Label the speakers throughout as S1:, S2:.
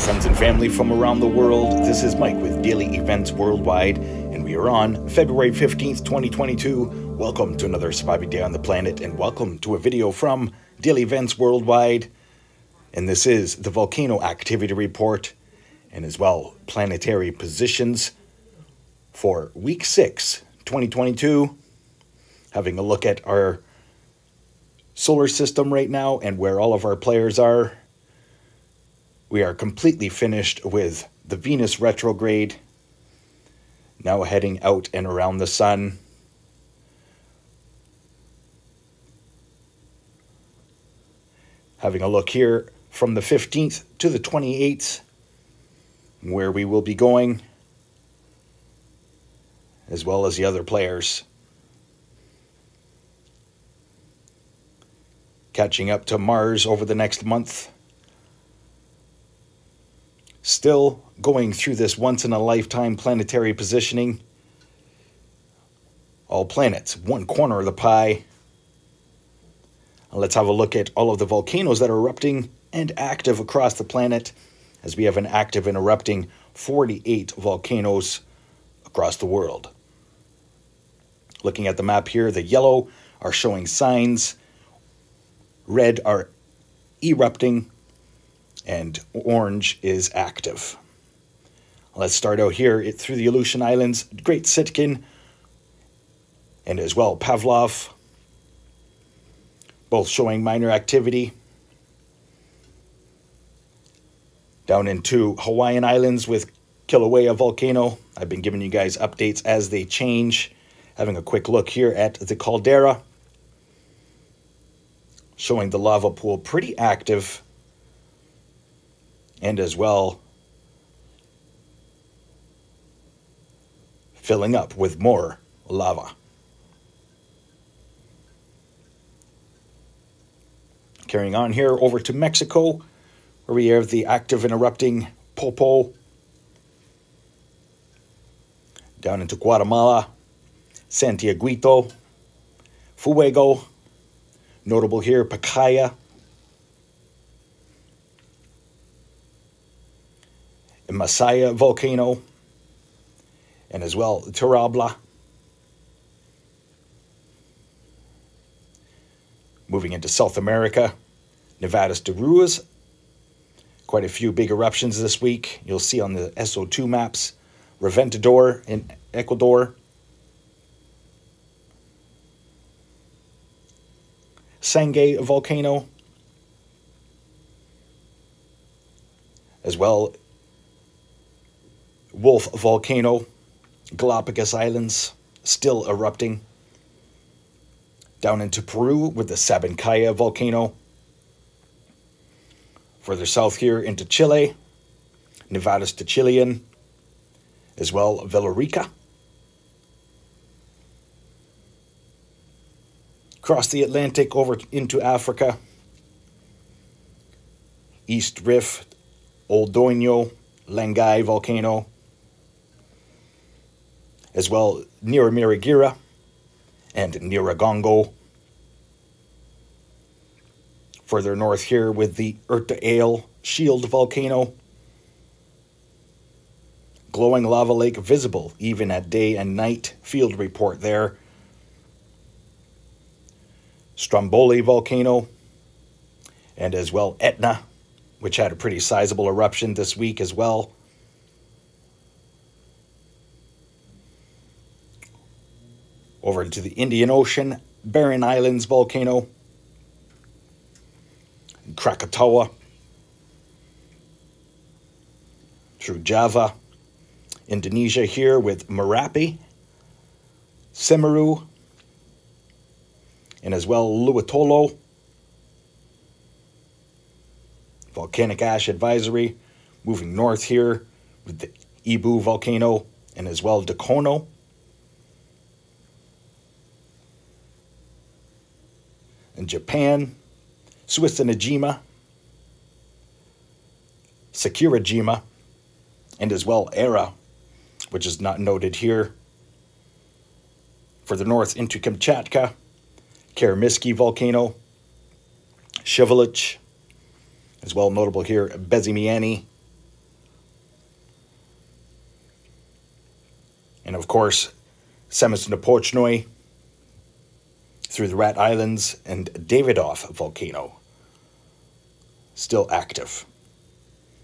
S1: friends and family from around the world. This is Mike with Daily Events Worldwide, and we are on February 15th, 2022. Welcome to another surviving day on the planet, and welcome to a video from Daily Events Worldwide. And this is the Volcano Activity Report, and as well planetary positions for week 6, 2022. Having a look at our solar system right now and where all of our players are we are completely finished with the Venus retrograde, now heading out and around the sun. Having a look here from the 15th to the 28th, where we will be going, as well as the other players. Catching up to Mars over the next month still going through this once in a lifetime planetary positioning. All planets, one corner of the pie. Let's have a look at all of the volcanoes that are erupting and active across the planet, as we have an active and erupting 48 volcanoes across the world. Looking at the map here, the yellow are showing signs, red are erupting, and orange is active. Let's start out here through the Aleutian Islands, Great Sitkin, and as well Pavlof, both showing minor activity. Down into Hawaiian Islands with Kilauea volcano. I've been giving you guys updates as they change. Having a quick look here at the caldera, showing the lava pool pretty active and as well filling up with more lava. Carrying on here over to Mexico, where we have the active and erupting Popo. Down into Guatemala, Santiaguito, Fuego, notable here, Pacaya, Masaya volcano, and as well Turrialba. Moving into South America, Nevadas de Ruiz. Quite a few big eruptions this week. You'll see on the SO2 maps. Reventador in Ecuador. Sangay volcano. As well Wolf volcano, Galapagos Islands, still erupting. Down into Peru with the Sabancaya volcano. Further south here into Chile, Nevadas de Chillán, as well Villarrica. Across the Atlantic over into Africa, East Rift, Ol Doinyo, Lengai volcano, as well Nyamiragira and Nyiragongo. Further north here with the Erta Ale Shield volcano. Glowing lava lake visible even at day and night. Field report there. Stromboli volcano. And as well Etna, which had a pretty sizable eruption this week as well. To the Indian Ocean, Barren Islands volcano, Krakatoa, through Java, Indonesia here with Merapi, Semeru, and as well Lewotolo, volcanic ash advisory, moving north here with the Ibu volcano and as well Dukono. Japan, Suwanosejima, Sakurajima, and as well Era, which is not noted here. For the north into Kamchatka, Karymsky volcano, Sheveluch, as well notable here, Bezymianny, and of course, Semisopochnoi, through the Rat Islands and Davidof volcano, still active,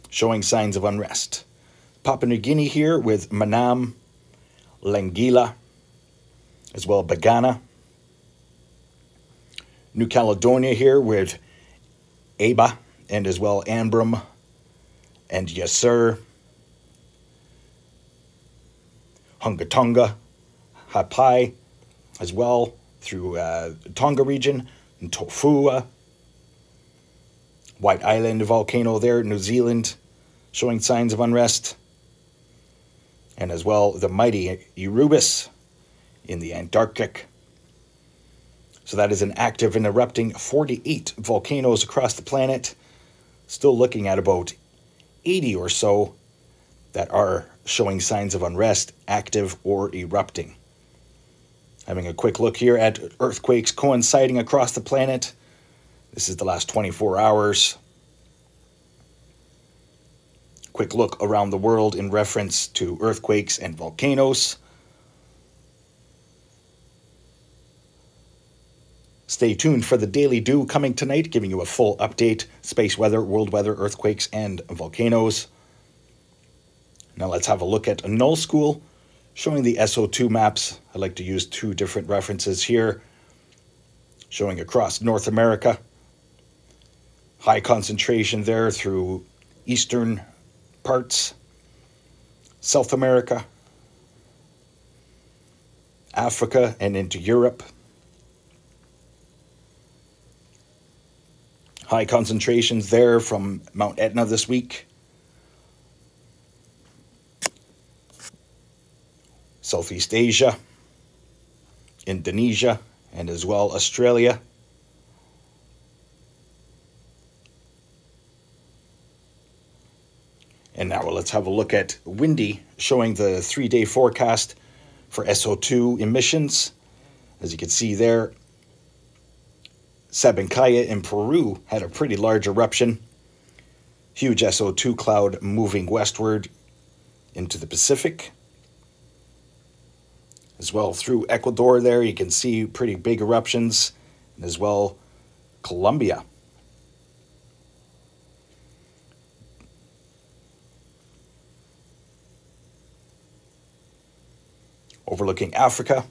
S1: showing signs of unrest. Papua New Guinea here with Manam, Langila, as well Bagana. New Caledonia here with Aoba and as well Ambrym and Yasur. Hungatonga, Ha'apai, as well through uh, Tonga region, and Tofua, White Island volcano there, New Zealand, showing signs of unrest, and as well the mighty Erebus in the Antarctic. So that is an active and erupting 48 volcanoes across the planet. Still looking at about 80 or so that are showing signs of unrest, active or erupting. Having a quick look here at earthquakes coinciding across the planet. This is the last 24 hours. Quick look around the world in reference to earthquakes and volcanoes. Stay tuned for the Daily DEW coming tonight, giving you a full update space weather, world weather, earthquakes, and volcanoes. Now let's have a look at Null School, showing the SO2 maps. I like to use two different references here, showing across North America. High concentration there through eastern parts, South America, Africa, and into Europe. High concentrations there from Mount Etna this week. Southeast Asia, Indonesia, and as well Australia. And now let's have a look at Windy, showing the three day forecast for SO2 emissions. As you can see there, Sabancaya in Peru had a pretty large eruption. Huge SO2 cloud moving westward into the Pacific as well through Ecuador there you can see pretty big eruptions and as well Colombia. Overlooking Africa.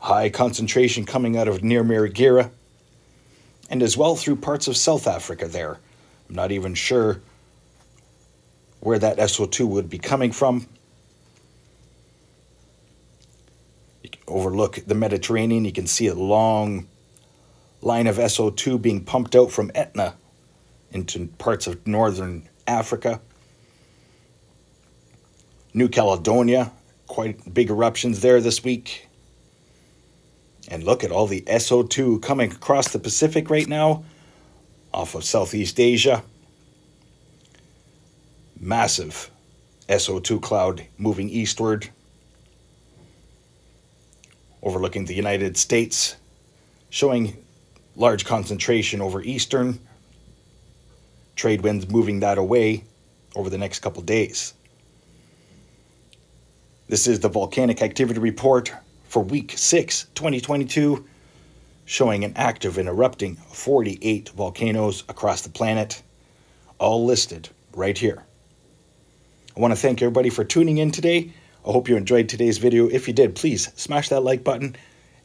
S1: High concentration coming out of Nyamiragira and as well through parts of South Africa there. I'm not even sure where that SO2 would be coming from overlook the Mediterranean. You can see a long line of SO2 being pumped out from Etna into parts of northern Africa. New Caledonia, quite big eruptions there this week. And look at all the SO2 coming across the Pacific right now off of Southeast Asia. Massive SO2 cloud moving eastward overlooking the United States, showing large concentration over eastern trade winds moving that away over the next couple days. This is the volcanic activity report for week 6, 2022, showing an active and erupting 48 volcanoes across the planet, all listed right here. I want to thank everybody for tuning in today. I hope you enjoyed today's video. If you did, please smash that like button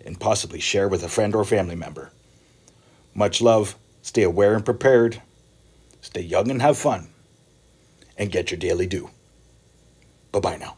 S1: and possibly share with a friend or family member. Much love, stay aware and prepared, stay young and have fun, and get your daily DEW. Bye-bye now.